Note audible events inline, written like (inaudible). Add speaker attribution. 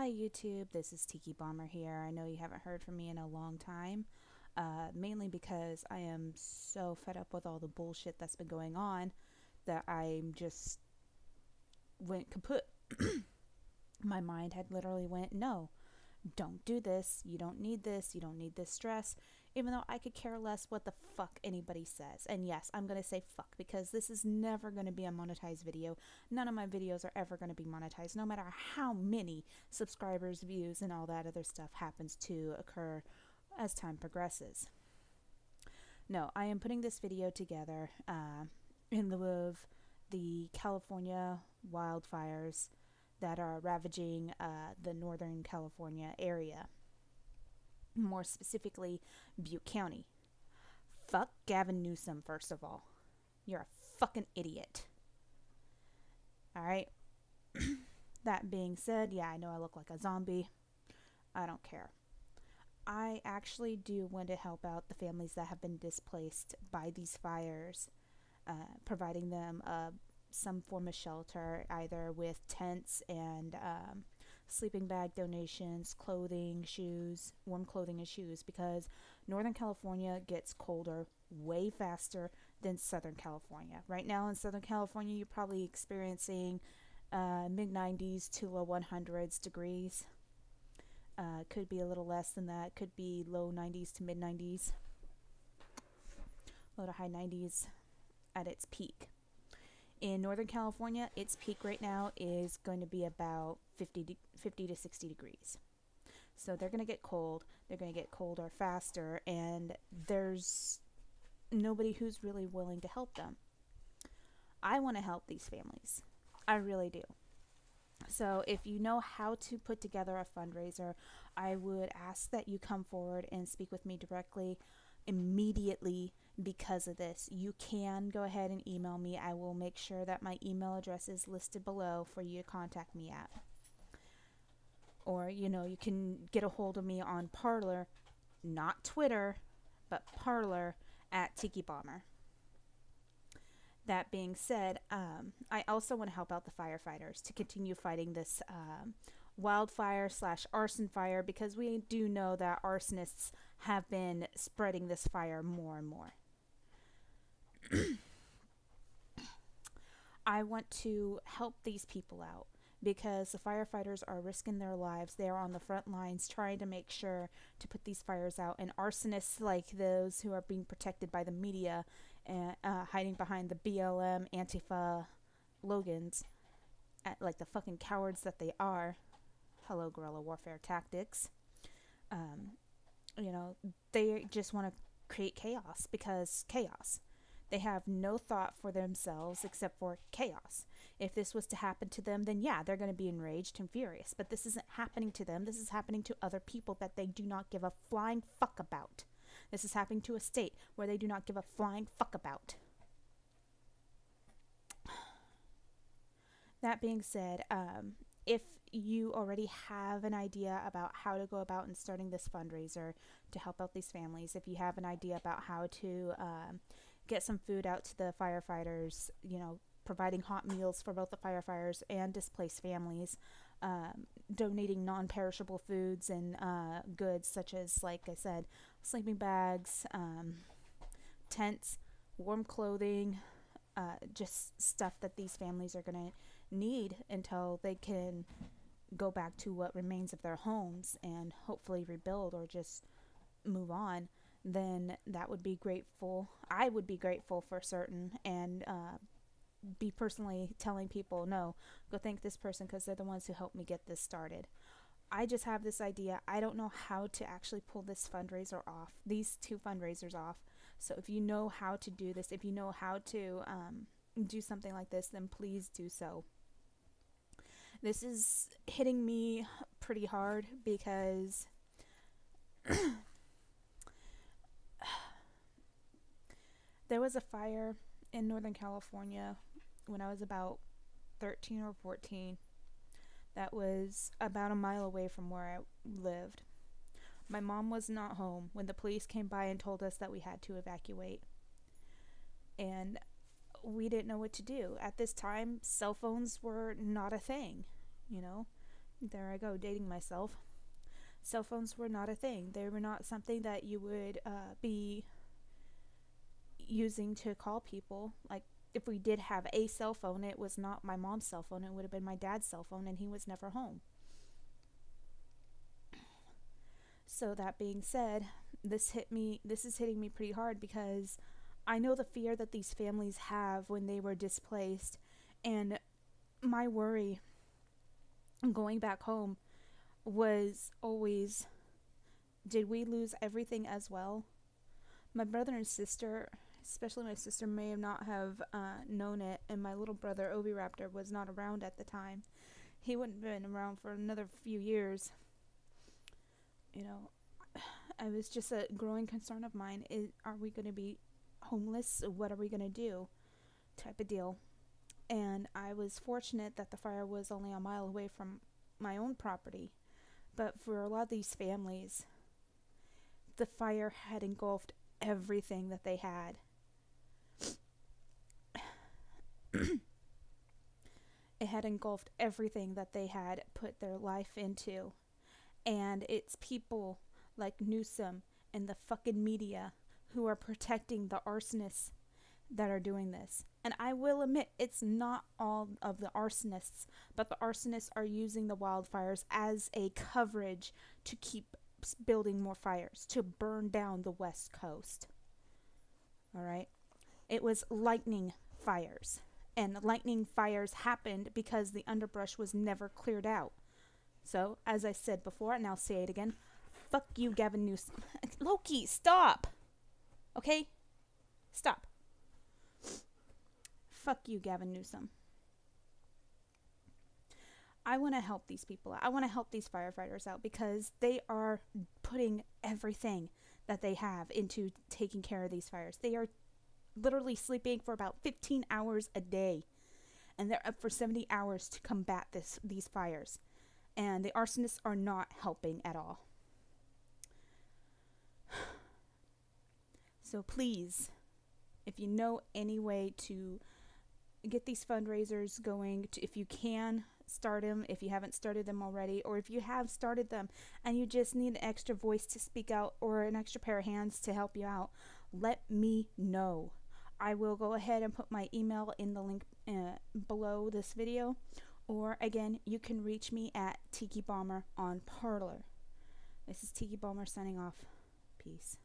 Speaker 1: Hi YouTube, this is Tiki Bomber here. I know you haven't heard from me in a long time, uh, mainly because I am so fed up with all the bullshit that's been going on that I'm just went kaput. (coughs) My mind had literally went, no, don't do this. You don't need this. You don't need this stress. Even though I could care less what the fuck anybody says. And yes, I'm going to say fuck because this is never going to be a monetized video. None of my videos are ever going to be monetized, no matter how many subscribers, views, and all that other stuff happens to occur as time progresses. No, I am putting this video together uh, in lieu of the California wildfires that are ravaging uh, the Northern California area, more specifically, Butte County. Fuck Gavin Newsom, first of all. You're a fucking idiot. Alright? (clears throat) that being said, yeah, I know I look like a zombie. I don't care. I actually do want to help out the families that have been displaced by these fires, uh, providing them a some form of shelter, either with tents and um, sleeping bag donations, clothing, shoes, warm clothing and shoes, because Northern California gets colder way faster than Southern California. Right now in Southern California, you're probably experiencing uh, mid 90s to low 100s degrees. Uh, could be a little less than that, could be low 90s to mid 90s, low to high 90s at its peak. In Northern California, its peak right now is going to be about 50 to, 50 to 60 degrees. So they're going to get cold. They're going to get colder faster, and there's nobody who's really willing to help them. I want to help these families. I really do. So, if you know how to put together a fundraiser, I would ask that you come forward and speak with me directly immediately because of this. You can go ahead and email me. I will make sure that my email address is listed below for you to contact me at. Or, you know, you can get a hold of me on Parler, not Twitter, but Parler at Tiki Bomber. That being said, um, I also want to help out the firefighters to continue fighting this um, wildfire slash arson fire because we do know that arsonists have been spreading this fire more and more. I want to help these people out because the firefighters are risking their lives. They are on the front lines trying to make sure to put these fires out. And arsonists like those who are being protected by the media and uh, hiding behind the BLM, Antifa, Logans, like the fucking cowards that they are. Hello, guerrilla warfare tactics. Um, you know, they just want to create chaos because chaos. They have no thought for themselves except for chaos. If this was to happen to them, then yeah, they're going to be enraged and furious. But this isn't happening to them. This is happening to other people that they do not give a flying fuck about. This is happening to a state where they do not give a flying fuck about. That being said, um, if you already have an idea about how to go about in starting this fundraiser to help out these families, if you have an idea about how to um, get some food out to the firefighters, you know, providing hot meals for both the firefighters and displaced families, um, donating non perishable foods and uh, goods such as, like I said, sleeping bags, um, tents, warm clothing, uh, just stuff that these families are going to need until they can go back to what remains of their homes and hopefully rebuild or just move on then that would be grateful. I would be grateful for certain and uh, be personally telling people, no, go thank this person because they're the ones who helped me get this started. I just have this idea. I don't know how to actually pull this fundraiser off, these two fundraisers off. So if you know how to do this, if you know how to um, do something like this, then please do so. This is hitting me pretty hard because (clears throat) There was a fire in Northern California when I was about 13 or 14 that was about a mile away from where I lived. My mom was not home when the police came by and told us that we had to evacuate. And we didn't know what to do. At this time, cell phones were not a thing, you know. there I go, dating myself. Cell phones were not a thing. They were not something that you would uh, be using to call people. Like, if we did have a cell phone, it was not my mom's cell phone. It would have been my dad's cell phone, and he was never home. So, that being said, this hit me, this is hitting me pretty hard because I know the fear that these families have when they were displaced. And my worry going back home was always did we lose everything as well? My brother and sister, especially my sister, may not have uh, known it, and my little brother, Obi Raptor, was not around at the time. He wouldn't have been around for another few years. You know, (sighs) it was just a growing concern of mine. Is, are we going to be homeless? What are we going to do? Type of deal. And I was fortunate that the fire was only a mile away from my own property. But for a lot of these families, the fire had engulfed everything that they had. It had engulfed everything that they had put their life into. And it's people like Newsom and the fucking media who are protecting the arsonists that are doing this. And I will admit, it's not all of the arsonists, but the arsonists are using the wildfires as a coverage to keep building more fires, to burn down the West Coast. All right? It was lightning fires. And lightning fires happened because the underbrush was never cleared out. So, as I said before, and I'll say it again fuck you, Gavin Newsom. (laughs) Loki, stop! Okay? Stop. Fuck you, Gavin Newsom. I want to help these people. I want to help these firefighters out because they are putting everything that they have into taking care of these fires. They are literally sleeping for about 15 hours a day and they're up for 70 hours to combat this these fires. And the arsonists are not helping at all. (sighs) So please, if you know any way to get these fundraisers going, to, if you can start them, if you haven't started them already, or if you have started them and you just need an extra voice to speak out or an extra pair of hands to help you out, let me know. I will go ahead and put my email in the link uh, below this video. Or again, you can reach me at Tiki Bomber on Parler. This is Tiki Bomber signing off. Peace.